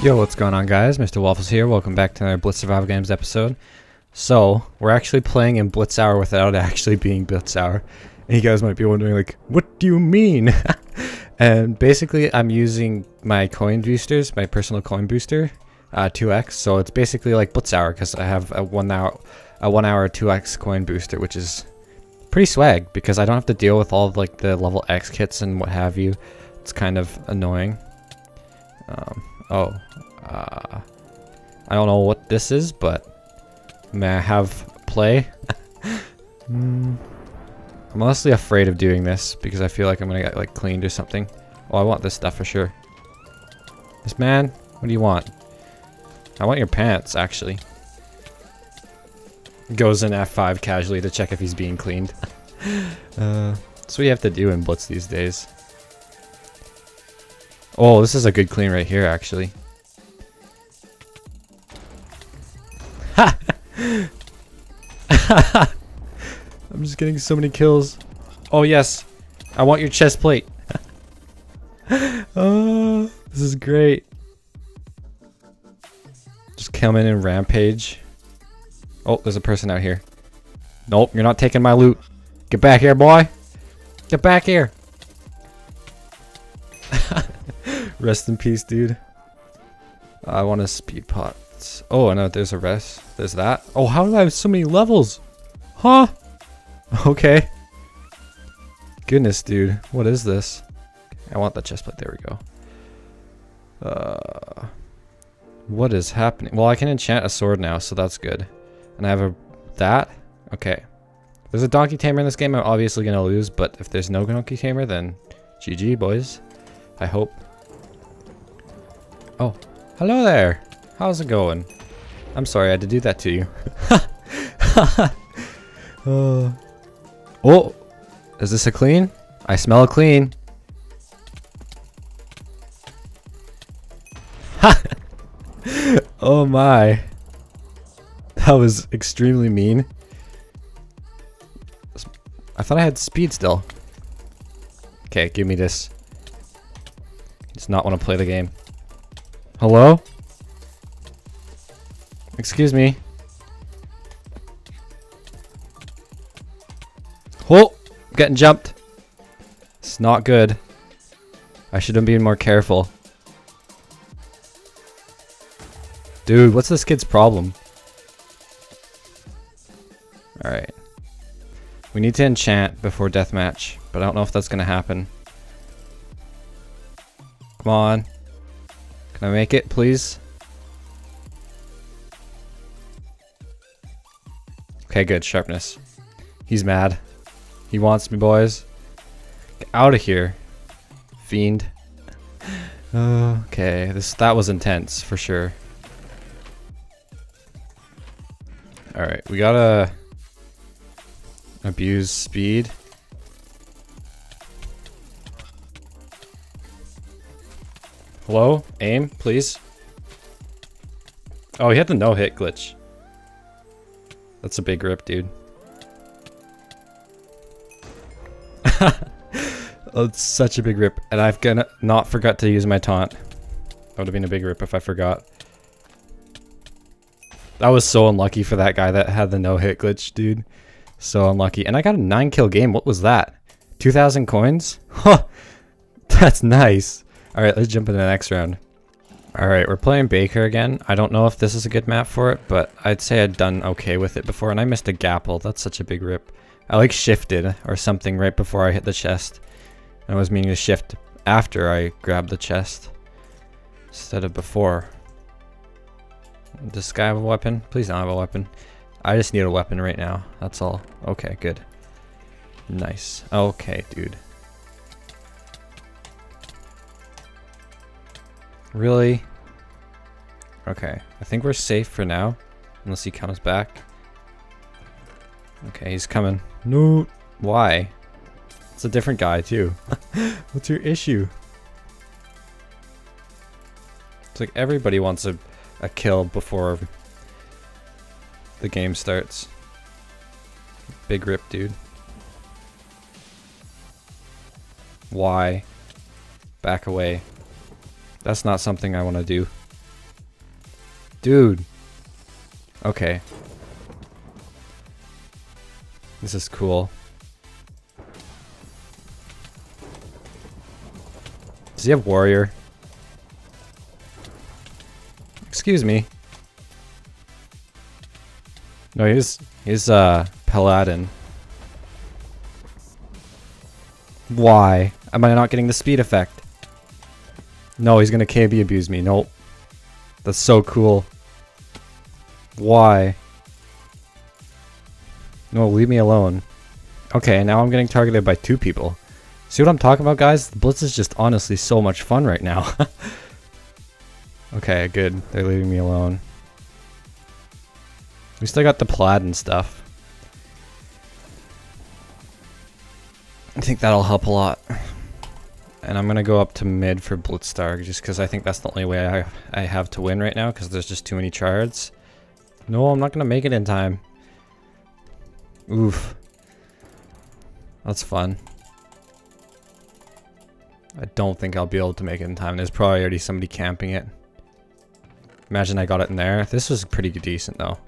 Yo, what's going on guys? Mr. Waffles here. Welcome back to another Blitz Survival Games episode. So, we're actually playing in Blitz Hour without actually being Blitz Hour. And you guys might be wondering like, what do you mean? and basically I'm using my coin boosters, my personal coin booster, uh, 2x. So it's basically like Blitz Hour because I have a one hour, a one hour 2x coin booster, which is pretty swag because I don't have to deal with all of like the level X kits and what have you. It's kind of annoying. Um, oh, uh, I don't know what this is, but may I have play? mm, I'm honestly afraid of doing this because I feel like I'm gonna get like cleaned or something. Oh, I want this stuff for sure. This man, what do you want? I want your pants, actually. Goes in F5 casually to check if he's being cleaned. uh, that's what you have to do in Blitz these days. Oh, this is a good clean right here, actually. Ha! I'm just getting so many kills. Oh, yes. I want your chest plate. oh, this is great. Just come in and rampage. Oh, there's a person out here. Nope, you're not taking my loot. Get back here, boy. Get back here. Rest in peace, dude. I want a speed pot. Oh, no, there's a rest. There's that. Oh, how do I have so many levels? Huh? Okay. Goodness, dude. What is this? I want the chestplate. There we go. Uh, what is happening? Well, I can enchant a sword now, so that's good. And I have a... That? Okay. There's a donkey tamer in this game, I'm obviously going to lose, but if there's no donkey tamer, then GG, boys. I hope. Oh, hello there. How's it going? I'm sorry I had to do that to you. uh, oh, is this a clean? I smell a clean. oh my. That was extremely mean. I thought I had speed still. Okay, give me this. Does not want to play the game. Hello? Excuse me. Oh, getting jumped. It's not good. I should have been more careful. Dude, what's this kid's problem? Alright. We need to enchant before deathmatch, but I don't know if that's gonna happen. Come on. Can I make it, please? Okay, good. Sharpness. He's mad. He wants me, boys. Get out of here. Fiend. okay, this that was intense, for sure. Alright, we gotta abuse speed. Hello? Aim, please. Oh, he had the no-hit glitch. That's a big rip, dude. oh, it's such a big rip. And I've gonna not forgot to use my taunt. That would have been a big rip if I forgot. That was so unlucky for that guy that had the no-hit glitch, dude. So unlucky. And I got a 9 kill game. What was that? 2,000 coins? Huh. That's nice. Alright, let's jump into the next round. Alright, we're playing Baker again. I don't know if this is a good map for it, but I'd say I'd done okay with it before, and I missed a gapple. That's such a big rip. I like shifted or something right before I hit the chest. I was meaning to shift after I grabbed the chest instead of before. Does guy have a weapon? Please don't have a weapon. I just need a weapon right now. That's all. Okay, good. Nice. Okay, dude. Really? Okay, I think we're safe for now. Unless he comes back. Okay, he's coming. No. Why? It's a different guy, too. What's your issue? It's like everybody wants a, a kill before the game starts. Big rip, dude. Why? Back away. That's not something I want to do. Dude. Okay. This is cool. Does he have warrior? Excuse me. No, he's he's uh paladin. Why? Am I not getting the speed effect? No, he's gonna KB abuse me. Nope. That's so cool. Why? No, leave me alone. Okay, now I'm getting targeted by two people. See what I'm talking about, guys? Blitz is just honestly so much fun right now. okay, good. They're leaving me alone. We still got the plaid and stuff. I think that'll help a lot. And I'm going to go up to mid for Blitzstar, just because I think that's the only way I, I have to win right now, because there's just too many chards. No, I'm not going to make it in time. Oof. That's fun. I don't think I'll be able to make it in time. There's probably already somebody camping it. Imagine I got it in there. This was pretty decent though.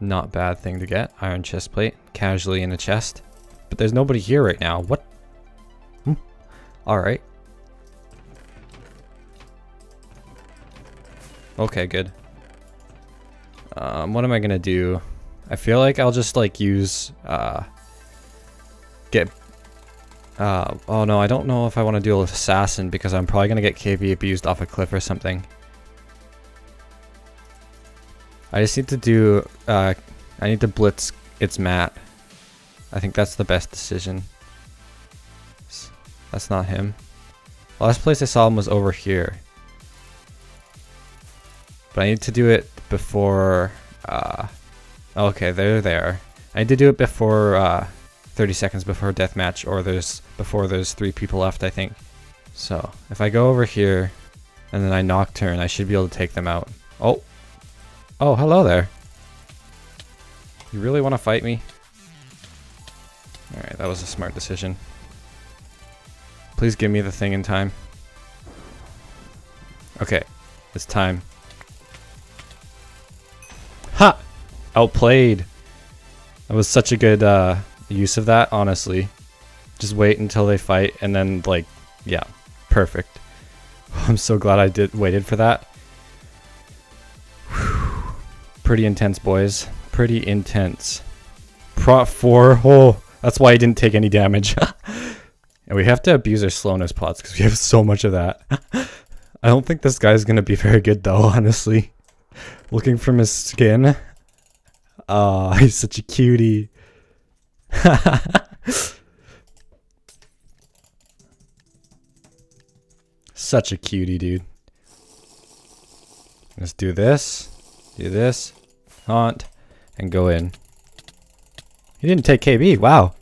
Not bad thing to get. Iron chest plate. Casually in a chest. But there's nobody here right now. What? Hmm. Alright. Okay, good. Um, what am I gonna do? I feel like I'll just like use, uh, get, uh, oh no, I don't know if I want to do assassin because I'm probably gonna get KB abused off a cliff or something. I just need to do, uh, I need to blitz its mat. I think that's the best decision. That's not him. Last place I saw him was over here. But I need to do it before, uh, okay, there they're there. I need to do it before, uh, 30 seconds before deathmatch, or there's, before there's three people left, I think. So, if I go over here, and then I nocturne, I should be able to take them out. Oh, Oh, hello there. You really want to fight me? Alright, that was a smart decision. Please give me the thing in time. Okay, it's time. Ha! Outplayed! That was such a good uh, use of that, honestly. Just wait until they fight and then, like, yeah, perfect. I'm so glad I did waited for that. Pretty intense, boys. Pretty intense. Prot 4. Oh, that's why he didn't take any damage. and we have to abuse our slowness pots because we have so much of that. I don't think this guy's going to be very good though, honestly. Looking from his skin. Ah, oh, he's such a cutie. such a cutie, dude. Let's do this. Do this, haunt, and go in. He didn't take KB, wow.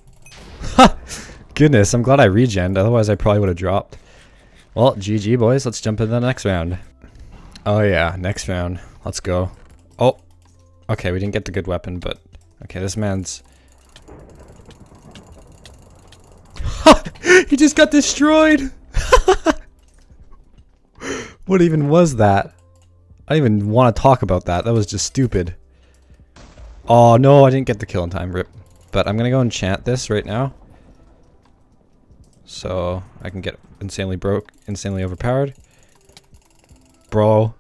Goodness, I'm glad I regened, otherwise I probably would have dropped. Well, GG boys, let's jump into the next round. Oh yeah, next round. Let's go. Oh, okay, we didn't get the good weapon, but... Okay, this man's... he just got destroyed! what even was that? I don't even want to talk about that. That was just stupid. Oh, no, I didn't get the kill in time. Rip. But I'm going to go enchant this right now. So I can get insanely broke, insanely overpowered. Bro,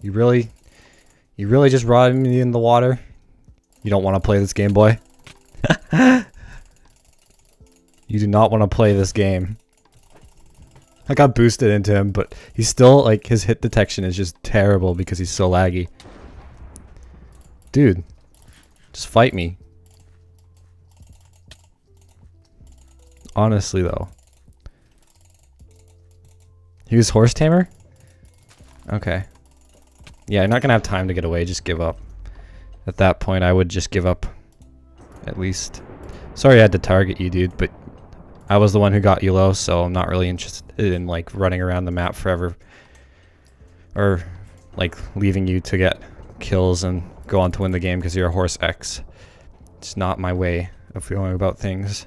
you really, you really just rotted me in the water? You don't want to play this game, boy? you do not want to play this game. I got boosted into him, but he's still, like, his hit detection is just terrible because he's so laggy. Dude, just fight me. Honestly, though. Was horse tamer? Okay. Yeah, you're not gonna have time to get away, just give up. At that point, I would just give up. At least. Sorry I had to target you, dude, but I was the one who got you low, so I'm not really interested in like running around the map forever. Or like leaving you to get kills and go on to win the game because you're a horse X. It's not my way of going about things.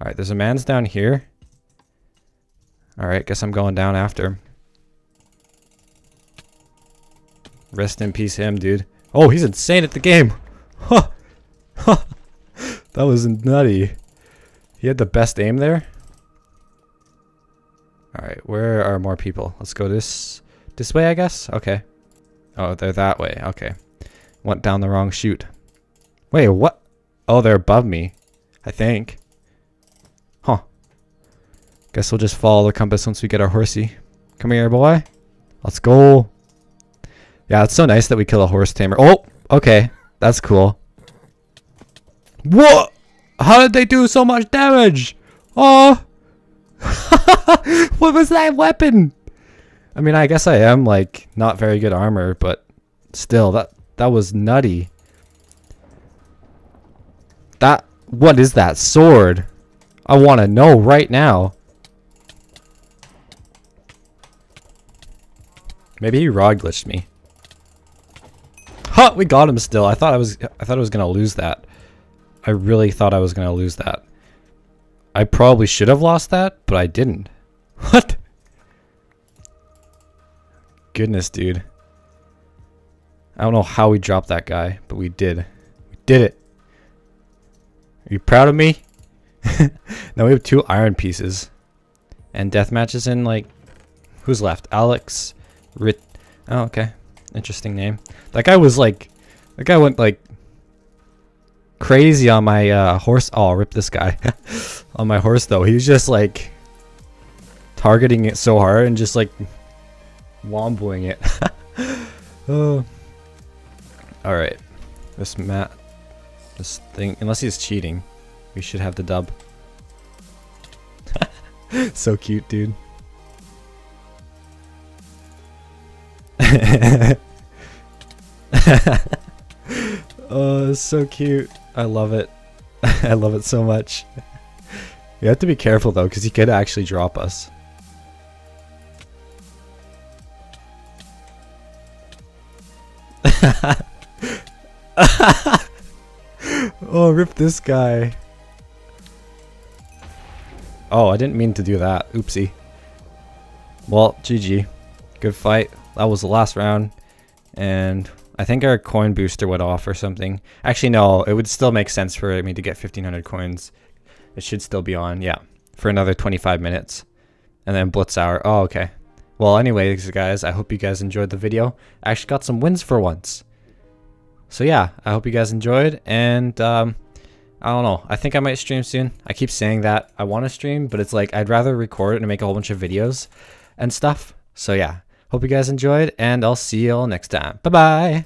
Alright, there's a man's down here. Alright, guess I'm going down after. Rest in peace him, dude. Oh, he's insane at the game. Huh. Huh. that was nutty. He had the best aim there. Alright, where are more people? Let's go this this way, I guess? Okay. Oh, they're that way. Okay. Went down the wrong chute. Wait, what? Oh, they're above me. I think. Guess we'll just follow the compass once we get our horsey. Come here, boy. Let's go. Yeah, it's so nice that we kill a horse tamer. Oh, okay. That's cool. What? How did they do so much damage? Oh. what was that weapon? I mean, I guess I am like not very good armor, but still that that was nutty. That what is that sword? I want to know right now. Maybe he raw glitched me. Ha! We got him still. I thought I was I thought I was gonna lose that. I really thought I was gonna lose that. I probably should have lost that, but I didn't. What? Goodness, dude. I don't know how we dropped that guy, but we did. We did it. Are you proud of me? now we have two iron pieces. And death matches in like who's left? Alex Rit Oh, okay. Interesting name. That guy was like that guy went like crazy on my uh, horse. Oh, I'll rip this guy. on my horse though. He was just like targeting it so hard and just like womboing it. oh. Alright. This mat this thing unless he's cheating, we should have the dub. so cute, dude. oh, so cute. I love it. I love it so much. You have to be careful though, because he could actually drop us. oh, rip this guy. Oh, I didn't mean to do that. Oopsie. Well, GG. Good fight. That was the last round. And I think our coin booster went off or something. Actually, no. It would still make sense for me to get 1,500 coins. It should still be on. Yeah. For another 25 minutes. And then Blitz Hour. Oh, okay. Well, anyways, guys, I hope you guys enjoyed the video. I actually got some wins for once. So yeah, I hope you guys enjoyed. And um, I don't know. I think I might stream soon. I keep saying that I want to stream, but it's like I'd rather record and make a whole bunch of videos and stuff. So yeah, hope you guys enjoyed, and I'll see you all next time. Bye bye.